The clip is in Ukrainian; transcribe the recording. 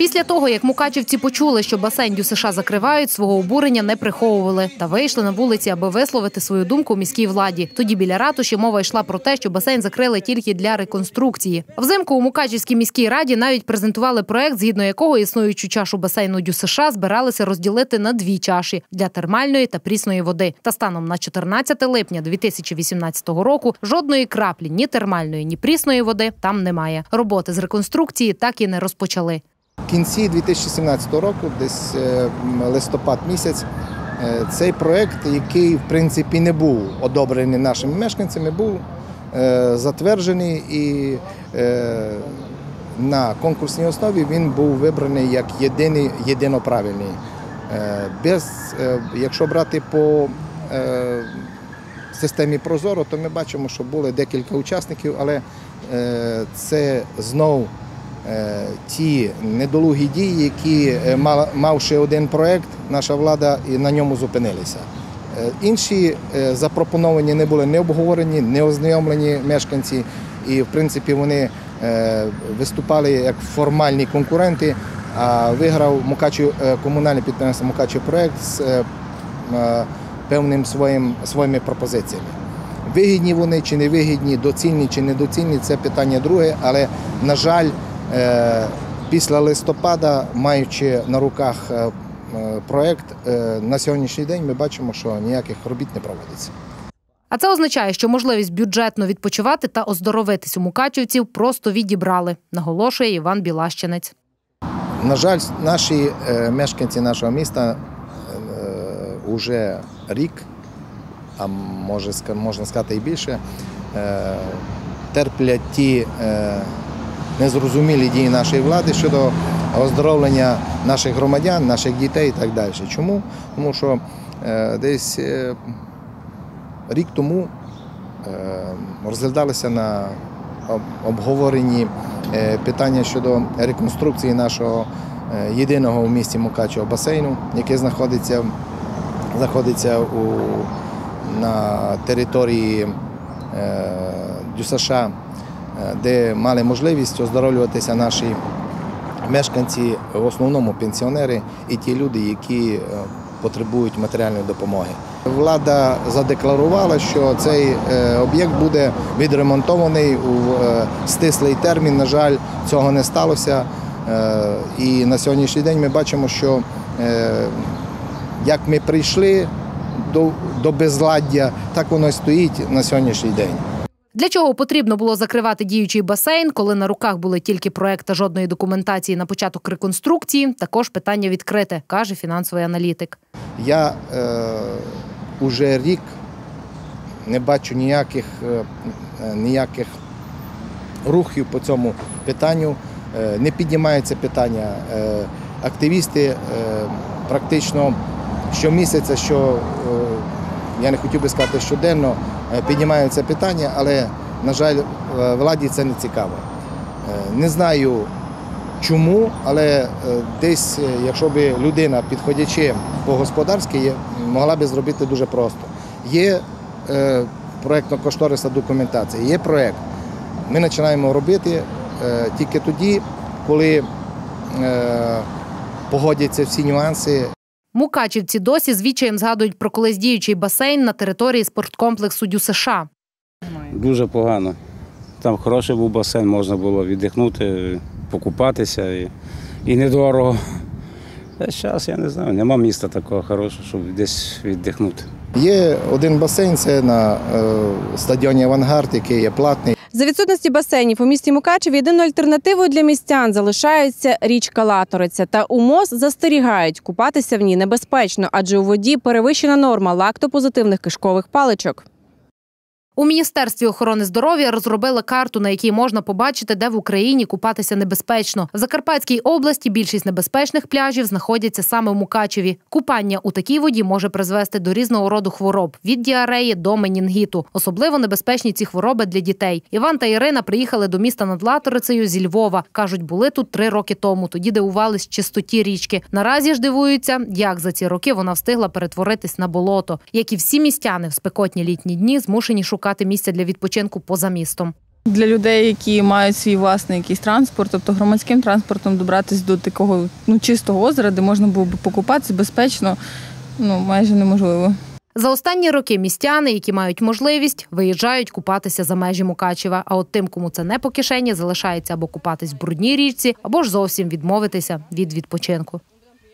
Після того, як мукачівці почули, що басейн США закривають, свого обурення не приховували та вийшли на вулиці, аби висловити свою думку міській владі. Тоді біля ратуші мова йшла про те, що басейн закрили тільки для реконструкції. Взимку у Мукачівській міській раді навіть презентували проект, згідно якого існуючу чашу басейну Дю США збиралися розділити на дві чаші для термальної та прісної води. Та станом на 14 липня 2018 року жодної краплі ні термальної, ні прісної води там немає. Роботи з реконструкції так і не розпочали. В кінці 2017 року, десь е, листопад місяць, е, цей проект, який в принципі не був одобрений нашими мешканцями, був е, затверджений і на конкурсній основі він був вибраний як єдиний, єдиноправильний. Без, якщо брати по системі Прозоро, то ми бачимо, що були декілька учасників, але це знов е, ті недолугі дії, які е, мала- мавши один проект, наша влада і на ньому зупинилися. Е, Інші е, запропоновані не були не обговорені, не ознайомлені мешканці, і в принципі вони е, виступали як формальні конкуренти. А виграв Мукачів е, комунальне підприємство Мукачів проект з е, е, певним своїм своїми пропозиціями. Вигідні вони чи не вигідні, доцільні чи недоцільні це питання друге, але на жаль, е, після листопада, маючи на руках е, е, проект, е, на сьогоднішній день ми бачимо, що ніяких робіт не проводиться. А це означає, що можливість бюджетно відпочивати та оздоровитись у мукачівців просто відібрали, наголошує Іван Білащенець. На жаль, наші е, мешканці нашого міста вже рік, а може, можна сказати і більше, е, терплять ті е, незрозумілі дії нашої влади щодо оздоровлення наших громадян, наших дітей і так далі. Чому? Тому що е, десь е, рік тому е, розглядалися на обговоренні питання щодо реконструкції нашого єдиного в місті Мукачево басейну, який знаходиться, знаходиться у, на території е, ДЮСШ, е, де мали можливість оздоровлюватися наші мешканці, в основному пенсіонери і ті люди, які е, потребують матеріальної допомоги. Влада задекларувала, що цей е, об'єкт буде відремонтований у е, стислий термін. На жаль, цього не сталося. Е, І на сьогоднішній день ми бачимо, що е, як ми прийшли до безладдя, так воно і стоїть на сьогоднішній день. Для чого потрібно було закривати діючий басейн, коли на руках були тільки проект та жодної документації на початок реконструкції, також питання відкрите, каже фінансовий аналітик. Я е, уже рік не бачу ніяких, е, ніяких рухів по цьому питанню. Е, не піднімається питання. Е, активісти е, практично щомісяця, що е, я не хотів би сказати щоденно, е, піднімають це питання, але, на жаль, е, владі це не цікаво. Е, Не знаю, чому, але десь, якщо б людина, підходячи по-господарськи, могла би зробити дуже просто. Є проєктно-кошторисна документація, є проєкт. Ми починаємо робити тільки тоді, коли погодяться всі нюанси, Мукачівці досі з відчаєм згадують про колись діючий басейн на території спорткомплексу Дю США. Дуже погано. Там хороший був басейн, можна було віддихнути, покупатися і, і недорого. А зараз я не знаю, нема міста такого хорошого, щоб десь віддихнути. Є один басейн, це на е, стадіоні Авангард, який є платний. За відсутності басейнів у місті Мукачеві єдиною альтернативою для містян залишається річка Латориця. Та у МОЗ застерігають, купатися в ній небезпечно, адже у воді перевищена норма лактопозитивних кишкових паличок. У міністерстві охорони здоров'я розробили карту, на якій можна побачити, де в Україні купатися небезпечно. В Закарпатській області більшість небезпечних пляжів знаходяться саме в Мукачеві. Купання у такій воді може призвести до різного роду хвороб від діареї до менінгіту. Особливо небезпечні ці хвороби для дітей. Іван та Ірина приїхали до міста над Латорицею зі Львова. кажуть, були тут три роки тому. Тоді дивувались чистоті річки. Наразі ж дивуються, як за ці роки вона встигла перетворитись на болото. Як і всі містяни в спекотні літні дні змушені шукати місця для відпочинку поза містом. Для людей, які мають свій власний якийсь транспорт, тобто громадським транспортом добратися до такого ну, чистого озера, де можна було б покупатися безпечно, ну майже неможливо. За останні роки містяни, які мають можливість, виїжджають купатися за межі Мукачева. А от тим, кому це не по кишені, залишається або купатись в брудній річці, або ж зовсім відмовитися від відпочинку.